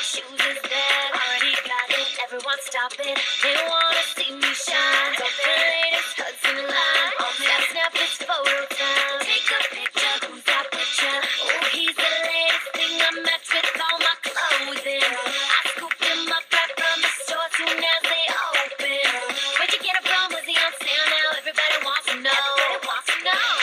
shoes is there. Already got it. Everyone stop it. They wanna see me shine. Don't the latest cuts in line. Oh man, snap this photo time. Take a picture, who's that picture. Oh, he's the latest thing I match with all my clothes in. I scoop him up right from the store soon as they open. Where'd you get it from? Was he on sale now? Everybody wants to know. Everybody wants to know.